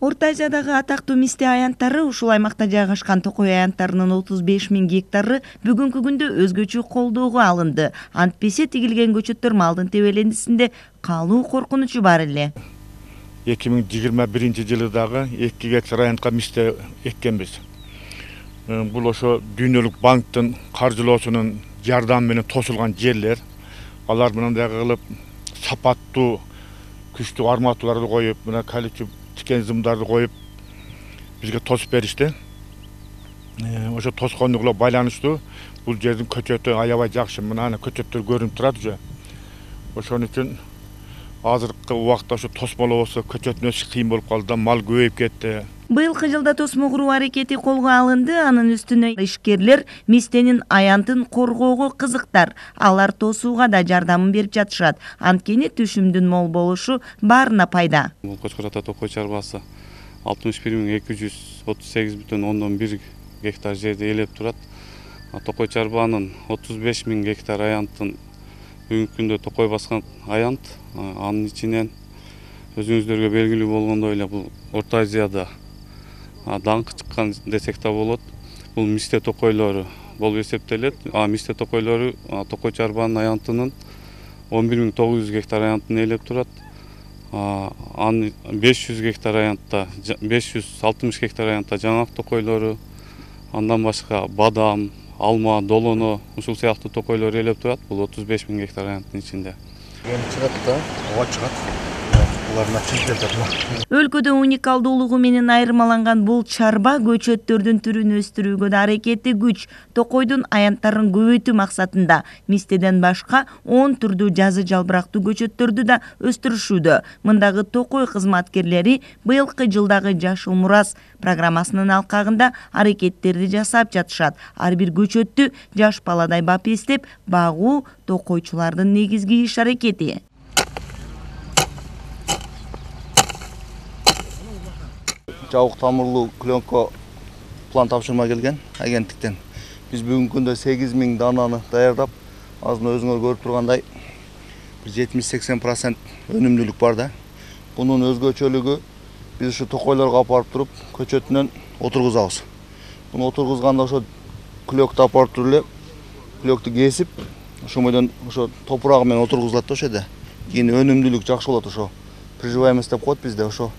орто азиядагы атактуу мисте аянттары ушул аймакта жайгашкан токой аянттарынын отуз беш миң гектары бүгүнкү күндө өзгөчө колдоого алынды. Антпесе тигилген көчөттөр малдын тебелендисинде калуу коркунучу бар эле. Эки миң жыйырма биринчи жылы дагы эки гектар аянтка мисте эккенбиз. Э, бул ошо дүйнөлүк банктын каржылоосунун жардамы менен тосулган жерлер алар мындай кылып сапаттуу күчтүү арматураларды коюп мына каличу тикен зымдарды коюп бизге тосуп беришти. Э, ошо тоскондугула байланыштуу. Бул жердин көчөтү аябай жакшы мына көчөттөр көрүнүп турат уже. Ошон үчүн азыркы убакта ушу тосмолобосо көчөттүн өсүшү кыйын болуп калды да мал көбөйүп кетти. Быйылкы жылда тосмо аракети колго алынды. Анын үстүнө ишкерлер мистенин аянтын коргоого кызыктар. Алар тосууга да жардамын берип жатышат. Анткени түшүмдүн мол болушу баарына пайда. Бул кочкор ата токой чарбасы алтымыш бир миң эки жүз отуз сегиз бүтүн ондон бир гектар жерди ээлеп турат. Токой чарбанын отуз беш миң гектар аянтын бүгүнкү күндө токой баскан аянт анын ичинен өзүңүздөргө белгилүү болгондой эле бул орто азияда даңкы чыккан десек да болот бул мисте токойлору болуп эсептелет а мисте токойлору токой чарбанын аянтынын он бир миң тогуз жүз гектар аянтын ээлеп турат анын беш жүз гектар аянтта беш жүз алтымыш гектар аянтта жаңак токойлору андан башка бадам алма долоно ушул сыяктуу токойлор ээлеп турат бул отуз беш миң гектар аянттын ичинде эми чыгат да ооба чыгат өлкөдө уникалдуулугу менен айырмаланган бул чарба көчөттөрдүн түрүн өстүрүүгө да аракети күч. Токойдун аянттарын көбөйтүү максатында мистеден башка он түрдүү жазы жалбырактуу көчөттөрдү да өстүрүшүүдө. Мындагы токой кызматкерлери быйылкы жылдагы жашыл мурас программасынын алкагында аракеттерди жасап жатышат. Ар бир көчөттү жаш баладай бап эстеп багуу токойчулардын негизги иш аракети. Жабык тамырлуу кленко план тапшырма келген агенттиктен биз бүгүнкү күндө сегиз миң дананы даярдап азыр өзүңөр көрүп тургандай бир жетимиш сексен процент өнүмдүүлүк бар да. Бунун өзгөчөлүгү биз ушу токойлорго алып барып туруп көчөтүнөн отургузабыз муну отургузганда ошо күлөктү алып барып туруп эле күлөктү кесип ошол бойдон ошо топурагы менен отургузулат да ошол жерде кийин өнүмдүүлүк жакшы болот ошо приживаемость деп коет бизде ошо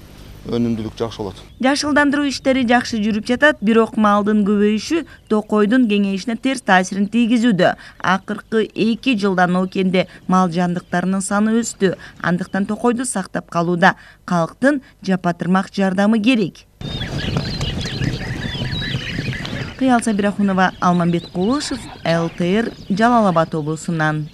өнүмдүүлүк жакшы болот. Жашылдандыруу иштери жакшы жүрүп жатат бирок малдын көбөйүшү токойдун кеңейишине терс таасирин тийгизүүдө. Акыркы эки жылда ноокенде мал жандыктарынын саны өстү. Андыктан токойду сактап калууда калктын жапатырмак жардамы керек. Кыял сабирахунова алмамбет кулушев лтр жалал абад облусунан